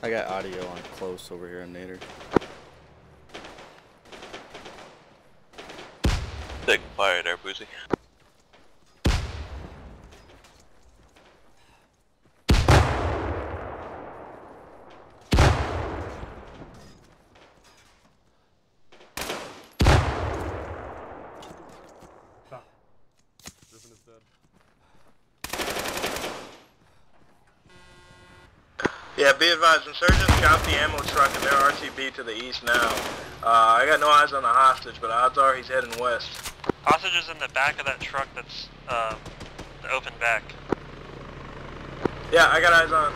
I got audio on close over here on Nater. Taking fire there, Boozy. Griffin is dead. Yeah, be advised, insurgents got the ammo truck and they're RTB to the east now. Uh, I got no eyes on the hostage, but odds are he's heading west. Hostage is in the back of that truck that's um, the open back. Yeah, I got eyes on.